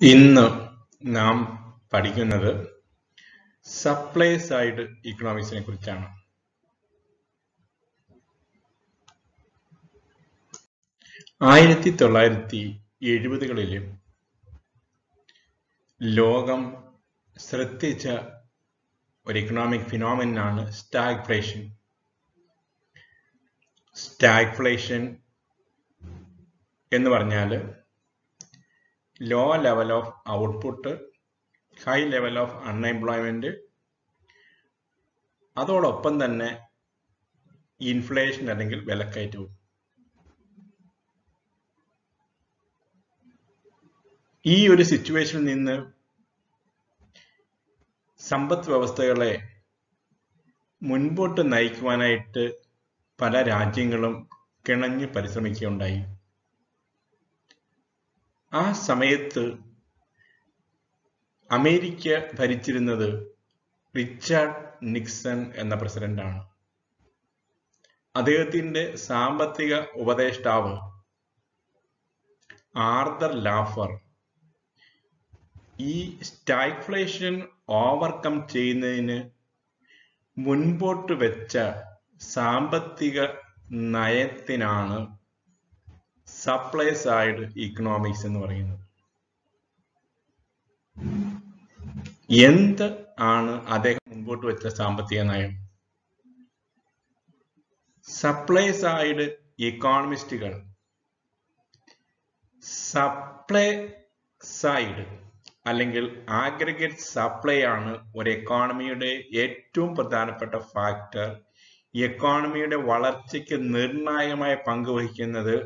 ഇന്ന് നാം പഠിക്കുന്നത് സപ്ലൈ സൈഡ് ഇക്കണോമിക്സിനെ കുറിച്ചാണ്. ആയിരത്തി തൊള്ളായിരത്തി എഴുപതുകളിൽ ലോകം ശ്രദ്ധിച്ച ഒരു ഇക്കണോമിക് ഫിനോമിനാണ് സ്റ്റാഗ്ഫ്ലേഷൻ സ്റ്റാഗ്ഫ്ലേഷൻ എന്ന് പറഞ്ഞാൽ low level of output high level of unemployment അതോടൊപ്പം തന്നെ ഇൻഫ്ലേഷൻ അല്ലെങ്കിൽ വിലക്കയറ്റവും. ഈ ഒരു സിറ്റുവേഷനിൽ നിന്ന് സമ്പദ് വ്യവസ്ഥകളെ മുൻപോട്ട് നയിക്കുവാനായിട്ട് പല രാജ്യങ്ങളും കിണഞ്ഞ് പരിശ്രമിക്കുകയുണ്ടായി. ആ സമയത്ത് അമേരിക്ക ഭരിച്ചിരുന്നത് റിച്ചാർഡ് നിക്സൺ എന്ന പ്രസിഡന്റാണ്. അദ്ദേഹത്തിന്റെ സാമ്പത്തിക ഉപദേഷ്ടാവ് ആർദർ ലാഫർ ഈ സ്റ്റാഗ്ഫ്ലേഷൻ ഓവർകം ചെയ്യുന്നതിന് മുൻപോട്ട് വെച്ച സാമ്പത്തിക നയത്തിനാണ് സപ്ലൈ സൈഡ് ഇക്കണോമിക്സ് എന്ന് പറയുന്നത്. എന്ത് ആണ് അദ്ദേഹം മുൻപോട്ട് വെച്ച സാമ്പത്തിക നയം? സപ്ലൈ സൈഡ് ഇക്കോണമിസ്റ്റുകൾ സപ്ലൈ സൈഡ് അല്ലെങ്കിൽ ആഗ്രഗേറ്റ് സപ്ലൈ ആണ് ഒരു എക്കോണമിയുടെ ഏറ്റവും പ്രധാനപ്പെട്ട ഫാക്ടർ എക്കോണമിയുടെ വളർച്ചയ്ക്ക് നിർണായകമായ പങ്ക് വഹിക്കുന്നത്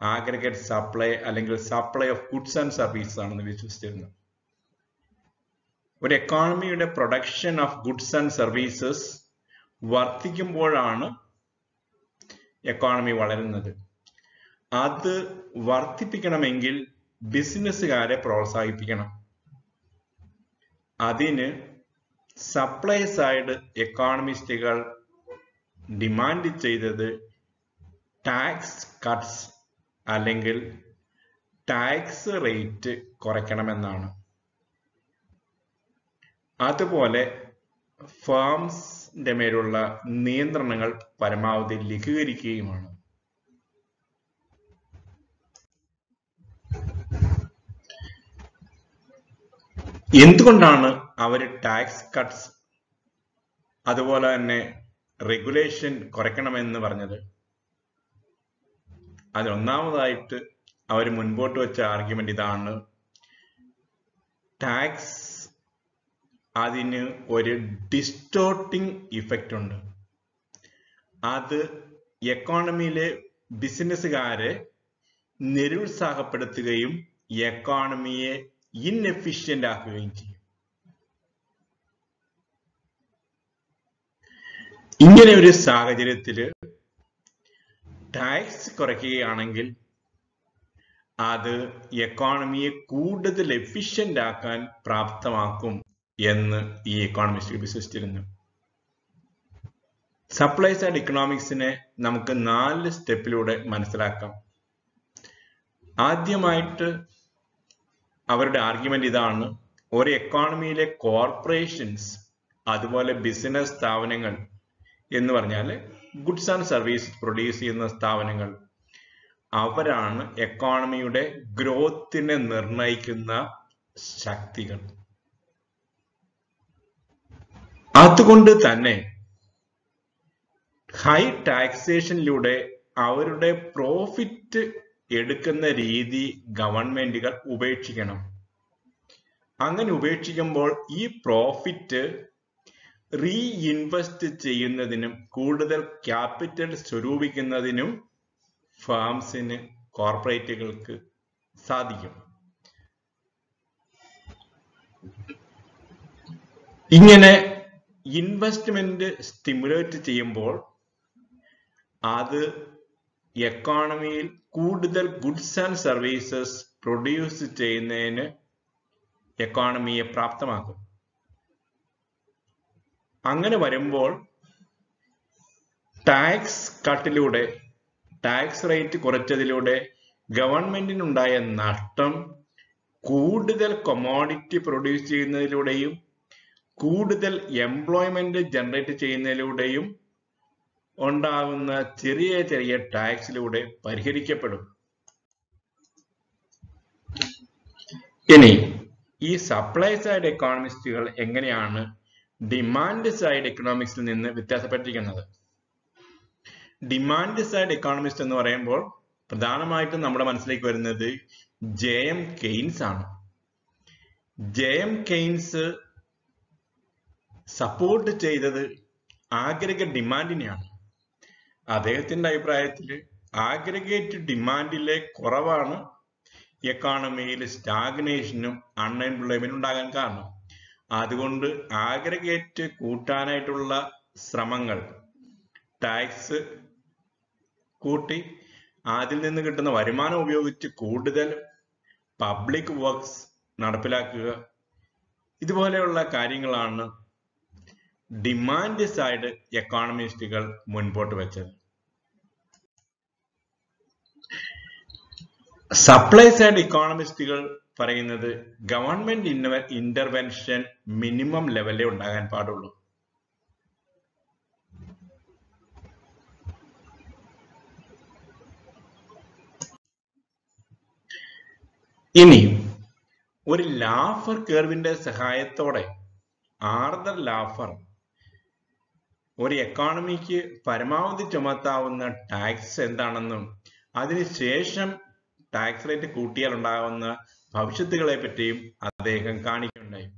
ആഗ്രഗേറ്റ് സപ്ലൈ അല്ലെങ്കിൽ supply of goods and services ആണെന്ന് വിശ്വസിച്ചിരുന്നു. ഒരു എക്കോണമിയുടെ production of goods and services വർദ്ധിക്കുമ്പോഴാണ് economy വളരുന്നത്. അത് വർദ്ധിപ്പിക്കണമെങ്കിൽ ബിസിനസ്സുകാരെ പ്രോത്സാഹിപ്പിക്കണം. അതിന് സപ്ലൈ സൈഡ് എക്കോണമിസ്റ്റുകൾ ഡിമാൻഡ് ചെയ്തത് ടാക്സ് കട്ട്സ് അല്ലെങ്കിൽ ടാക്സ് റേറ്റ് കുറയ്ക്കണമെന്നാണ്. അതുപോലെ ഫേംസിന്റെ മേലുള്ള നിയന്ത്രണങ്ങൾ പരമാവധി ലഘൂകരിക്കുകയുമാണ്. എന്തുകൊണ്ടാണ് അവർ ടാക്സ് കട്ട്സ് അതുപോലെ തന്നെ റെഗുലേഷൻ കുറയ്ക്കണമെന്ന് പറഞ്ഞത്? അതിലൊന്നാമതായിട്ട് അവർ മുൻപോട്ട് വെച്ച ആർഗ്യുമെന്റ് ഇതാണ് ടാക്സ് അതിന് ഒരു ഡിസ്റ്റോട്ടിങ് ഇഫക്റ്റ് ഉണ്ട്. അത് എക്കോണമിയിലെ ബിസിനസ്സുകാരെ നിരുത്സാഹപ്പെടുത്തുകയും എക്കോണമിയെ ഇൻഎഫിഷ്യന്റ് ആക്കുകയും ചെയ്യും. ഇങ്ങനെ ഒരു സാഹചര്യത്തിൽ ടാക്സ് കുറയ്ക്കുകയാണെങ്കിൽ അത് എക്കോണമിയെ കൂടുതൽ എഫിഷ്യന്റ് ആക്കാൻ പ്രാപ്തമാക്കും എന്ന് ഈ എക്കോണമിസ്റ്റ് വിശ്വസിച്ചിരുന്നു. സപ്ലൈ സൈഡ് ഇക്കണോമിക്സിനെ നമുക്ക് നാല് സ്റ്റെപ്പിലൂടെ മനസ്സിലാക്കാം. ആദ്യമായിട്ട് അവരുടെ ആർഗ്യുമെന്റ് ഇതാണ് ഒരു എക്കോണമിയിലെ കോർപ്പറേഷൻസ് അതുപോലെ ബിസിനസ് സ്ഥാപനങ്ങൾ എന്ന് പറഞ്ഞാൽ ഗുഡ്സ് ആൻഡ് സർവീസ് പ്രൊഡ്യൂസ് ചെയ്യുന്ന സ്ഥാപനങ്ങൾ അവരാണ് എക്കോണമിയുടെ ഗ്രോത്തിനെ നിർണയിക്കുന്ന ശക്തികൾ. അതുകൊണ്ട് തന്നെ ഹൈ ടാക്സേഷനിലൂടെ അവരുടെ പ്രോഫിറ്റ് എടുക്കുന്ന രീതി ഗവൺമെന്റുകൾ ഉപേക്ഷിക്കണം. അങ്ങനെ ഉപേക്ഷിക്കുമ്പോൾ ഈ പ്രോഫിറ്റ് റീഇൻവെസ്റ്റ് ചെയ്യുന്നതിനും കൂടുതൽ ക്യാപിറ്റൽ സ്വരൂപിക്കുന്നതിനും ഫാംസിന് കോർപ്പറേറ്റുകൾക്ക് സാധിക്കും. ഇങ്ങനെ ഇൻവെസ്റ്റ്മെന്റ് സ്റ്റിമുലേറ്റ് ചെയ്യുമ്പോൾ അത് എക്കോണമിയിൽ കൂടുതൽ ഗുഡ്സ് ആൻഡ് സർവീസസ് പ്രൊഡ്യൂസ് ചെയ്യുന്നതിന് എക്കോണമിയെ പ്രാപ്തമാക്കും. അങ്ങനെ വരുമ്പോൾ ടാക്സ് കട്ടിലൂടെ ടാക്സ് റേറ്റ് കുറച്ചതിലൂടെ ഗവൺമെന്റിനുണ്ടായ നഷ്ടം കൂടുതൽ കൊമോഡിറ്റി പ്രൊഡ്യൂസ് ചെയ്യുന്നതിലൂടെയും കൂടുതൽ എംപ്ലോയ്മെന്റ് ജനറേറ്റ് ചെയ്യുന്നതിലൂടെയും ഉണ്ടാകുന്ന ചെറിയ ചെറിയ ടാക്സിലൂടെ പരിഹരിക്കപ്പെടും. ഇനി ഈ സപ്ലൈ സൈഡ് എക്കോണമിസ്റ്റുകൾ എങ്ങനെയാണ് ഡിമാൻഡ് സൈഡ് എക്കണോമിക്സിൽ നിന്ന് വ്യത്യാസപ്പെട്ടിരിക്കുന്നത്. ഡിമാൻഡ് സൈഡ് എക്കോണമിസ്റ്റ് എന്ന് പറയുമ്പോൾ പ്രധാനമായിട്ടും നമ്മുടെ മനസ്സിലേക്ക് വരുന്നത് ജെ എം കെയ്ൻസ് ആണ്. ജെ എം കെയ്ൻസ് സപ്പോർട്ട് ചെയ്തത് ആഗ്രഗേറ്റ് ഡിമാൻഡിനെയാണ് അദ്ദേഹത്തിന്റെ അഭിപ്രായത്തിൽ ആഗ്രഗേറ്റ് ഡിമാൻഡിലെ കുറവാണ് എക്കോണമിയിൽ സ്റ്റാഗ്നേഷനും അൺഎംപ്ലോയ്മെന്റ് ഉണ്ടാകാൻ കാരണം. അതുകൊണ്ട് ആഗ്രഗേറ്റ് കൂട്ടാനായിട്ടുള്ള ശ്രമങ്ങൾ ടാക്സ് കൂട്ടി അതിൽ നിന്ന് കിട്ടുന്ന വരുമാനം ഉപയോഗിച്ച് കൂടുതൽ പബ്ലിക് വർക്ക്സ് നടപ്പിലാക്കുക. ഇതുപോലെയുള്ള കാര്യങ്ങളാണ് ഡിമാൻഡ് സൈഡ് എക്കോണമിസ്റ്റുകൾ മുൻപോട്ട് വെച്ചത്. സപ്ലൈ സൈഡ് ഇക്കോണമിസ്റ്റുകൾ പറയുന്നത് ഗവൺമെന്റ് ഇന്റർവെൻഷൻ മിനിമം ലെവലേ ഉണ്ടാകാൻ പാടുള്ളൂ. ഇനി ഒരു ലാഫർ കേർവിന്റെ സഹായത്തോടെ ആർദർ ലാഫർ ഒരു എക്കോണമിക്ക് പരമാവധി ചുമത്താവുന്ന ടാക്സ് എന്താണെന്നും അതിനുശേഷം ടാക്സ് റേറ്റ് കൂട്ടിയാൽ ഉണ്ടാകുന്ന ഭവിഷ്യത്തുകളെ പറ്റിയും അദ്ദേഹം കാണിക്കുകയുണ്ടായി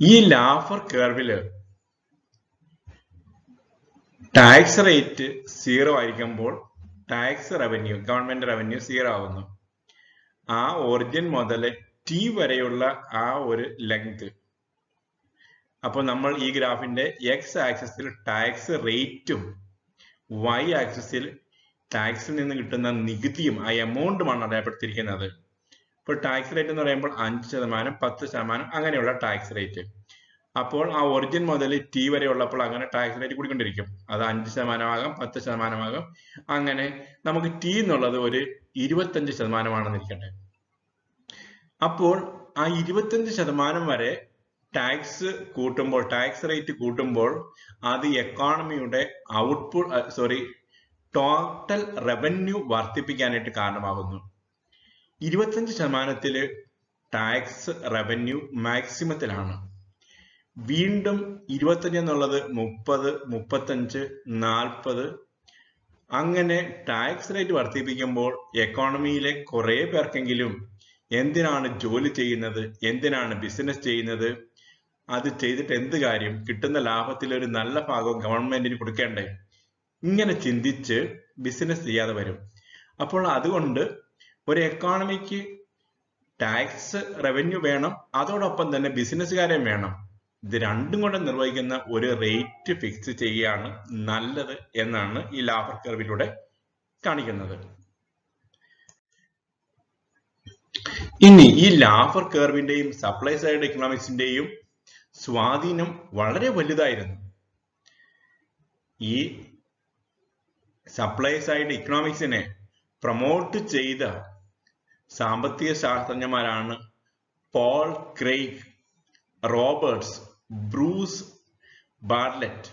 ഈ ലാഫർ കേർവിൽ ടാക്സ് റേറ്റ് സീറോ ആയിരിക്കുമ്പോൾ tax revenue government revenue zero ആവുന്നു. ആ ഒറിജിൻ മുതൽ ടി വരെയുള്ള ആ ഒരു ലെങ്ത് അപ്പോൾ നമ്മൾ ഈ ഗ്രാഫിന്റെ എക്സ് ആക്സിസിൽ ടാക്സ് റേറ്റും വൈ ആക്സിസിൽ ടാക്സിൽ നിന്ന് കിട്ടുന്ന നികുതിയും ആ എമൗണ്ടുമാണ് അടയാളപ്പെടുത്തിയിരിക്കുന്നത്. ഇപ്പോൾ ടാക്സ് റേറ്റ് എന്ന് പറയുമ്പോൾ അഞ്ച് ശതമാനം പത്ത് ശതമാനം അങ്ങനെയുള്ള ടാക്സ് റേറ്റ് അപ്പോൾ ആ ഒറിജിൻ മുതൽ ടി വരെ ഉള്ളപ്പോൾ അങ്ങനെ ടാക്സ് റേറ്റ് കൂടിക്കൊണ്ടിരിക്കും. അത് അഞ്ച് ശതമാനമാകാം പത്ത് ശതമാനമാകാം. അങ്ങനെ നമുക്ക് ടി എന്നുള്ളത് ഒരു ഇരുപത്തഞ്ച് ശതമാനമാണെന്ന് ഇരിക്കട്ടെ. അപ്പോൾ ആ ഇരുപത്തഞ്ച് ശതമാനം വരെ ടാക്സ് കൂട്ടുമ്പോൾ ടാക്സ് റേറ്റ് കൂട്ടുമ്പോൾ അത് എക്കോണമിയുടെ ഔട്ട്പുട്ട് സോറി ടോട്ടൽ റവന്യൂ വർദ്ധിപ്പിക്കാനായിട്ട് കാരണമാകുന്നു. ഇരുപത്തഞ്ച് ശതമാനത്തിൽ ടാക്സ് റവന്യൂ മാക്സിമത്തിലാണ് വീണ്ടും ഇരുപത്തഞ്ച് എന്നുള്ളത് മുപ്പത് മുപ്പത്തഞ്ച് നാൽപ്പത് അങ്ങനെ ടാക്സ് റേറ്റ് വർദ്ധിപ്പിക്കുമ്പോൾ എക്കോണമിയിലെ കുറെ പേർക്കെങ്കിലും എന്തിനാണ് ജോലി ചെയ്യുന്നത് എന്തിനാണ് ബിസിനസ് ചെയ്യുന്നത് അത് ചെയ്തിട്ട് എന്ത് കാര്യം കിട്ടുന്ന ലാഭത്തിൽ ഒരു നല്ല ഭാഗം ഗവൺമെന്റിന് കൊടുക്കേണ്ടേ? ഇങ്ങനെ ചിന്തിച്ച് ബിസിനസ് ചെയ്യാതെ വരും. അപ്പോൾ അതുകൊണ്ട് ഒരു എക്കോണമിക്ക് ടാക്സ് റവന്യൂ വേണം അതോടൊപ്പം തന്നെ ബിസിനസ്സുകാരെയും വേണം. ഇത് രണ്ടും കൂടെ നിർവഹിക്കുന്ന ഒരു റേറ്റ് ഫിക്സ് ചെയ്യുകയാണ് നല്ലത് എന്നാണ് ഈ ലാഭർ കർവിലൂടെ കാണിക്കുന്നത്. ഇനി ഈ ലാഫർ കർവിന്റെയും സപ്ലൈ സൈഡ് എക്കണോമിക്സിന്റെയും സ്വാധീനം വളരെ വലുതായിരുന്നു. ഈ സപ്ലൈ സൈഡ് ഇക്കണോമിക്സിനെ പ്രൊമോട്ട് ചെയ്ത സാമ്പത്തിക ശാസ്ത്രജ്ഞന്മാരാണ് Paul Craig Roberts Bruce Bartlett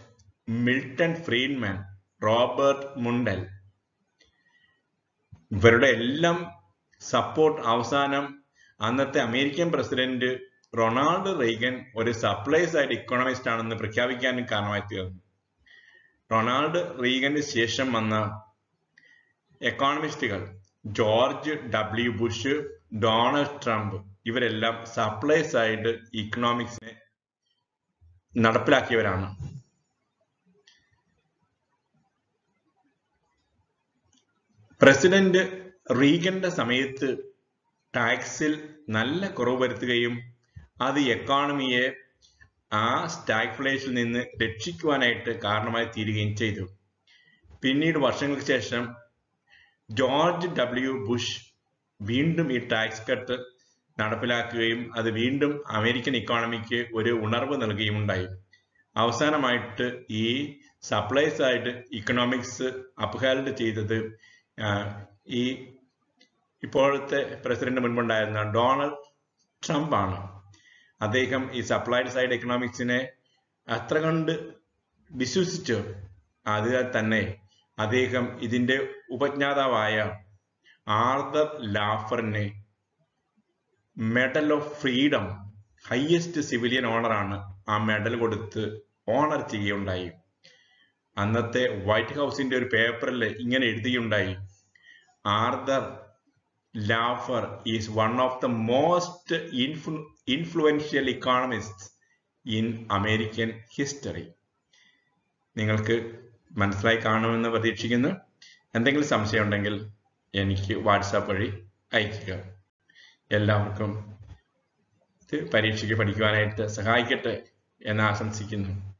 Milton Friedman Robert Mundell. ഇവരുടെ എല്ലാം സപ്പോർട്ട് അവസാനം അന്നത്തെ അമേരിക്കൻ പ്രസിഡന്റ് റൊണാൾഡ് റെയ്ഗൻ ഒരു സപ്ലൈ സൈഡ് ഇക്കോണമിസ്റ്റ് ആണെന്ന് പ്രഖ്യാപിക്കാനും കാരണമായി തീർന്നു. റൊണാൾഡ് റീഗന് ശേഷം വന്ന എക്കോണമിസ്റ്റുകൾ George W Bush Donald Trump ഇവരെല്ലാം സപ്ലൈ സൈഡ് ഇക്കണോമിക്സിനെ നടപ്പിലാക്കിയവരാണ്. പ്രസിഡന്റ് റീഗന്റെ സമയത്ത് ടാക്സിൽ നല്ല കുറവ് വരുത്തുകയും അത് എക്കോണമിയെ ആ സ്റ്റാഗ്ഫ്ലേഷനിൽ നിന്ന് രക്ഷിക്കുവാനായിട്ട് കാരണമായി തീരുകയും ചെയ്തു. പിന്നീട് വർഷങ്ങൾക്ക് ശേഷം ജോർജ് ഡബ്ല്യു ബുഷ് വീണ്ടും ഈ ടാക്സ് കട്ട് നടപ്പിലാക്കുകയും അത് വീണ്ടും അമേരിക്കൻ ഇക്കോണമിക്ക് ഒരു ഉണർവ് നൽകുകയും ഉണ്ടായി അവസാനമായിട്ട് ഈ സപ്ലൈസ് ആയിട്ട് ഇക്കണോമിക്സ് അപ്ഹാൽഡ് ചെയ്തത് ഈ ഇപ്പോഴത്തെ പ്രസിഡന്റ് മുൻപുണ്ടായിരുന്ന ഡൊണാൾഡ് ട്രംപ് ആണ് അദ്ദേഹം ഈ സപ്ലൈഡ് സൈഡ് ഇക്കണോമിക്സിനെ അത്ര കണ്ട് വിശ്വസിച്ചു അതിനാൽ തന്നെ അദ്ദേഹം ഇതിന്റെ ഉപജ്ഞാതാവായ Arthur ലാഫറിനെ medal of freedom highest civilian ഓണറാണ് ആ മെഡൽ കൊടുത്ത് ഓണർ ചെയ്യുകയുണ്ടായി. അന്നത്തെ വൈറ്റ് ഹൗസിന്റെ ഒരു പേപ്പറിൽ ഇങ്ങനെ എഴുതിയുണ്ടായി Arthur Laffer is one of the most influential economist in American history നിങ്ങൾക്ക് മനസ്സിലായി കാണുമെന്ന് പ്രതീക്ഷിക്കുന്നു. എന്തെങ്കിലും സംശയം ഉണ്ടെങ്കിൽ എനിക്ക് വാട്സാപ്പ് വഴി അയക്കുക എല്ലാവർക്കും പരീക്ഷയ്ക്ക് പഠിക്കുവാനായിട്ട് സഹായിക്കട്ടെ എന്ന് ആശംസിക്കുന്നു.